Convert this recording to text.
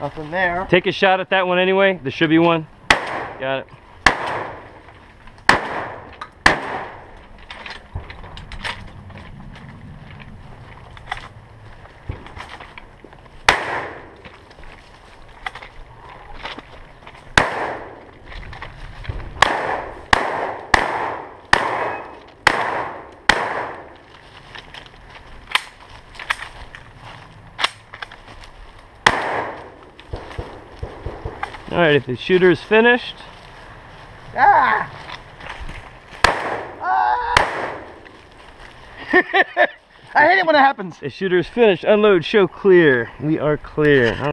Nothing there. Take a shot at that one anyway. There should be one. Got it. All right, if the shooter is finished, Ah! Ah! I hate it when it happens. the shooter is finished. Unload, show clear. We are clear.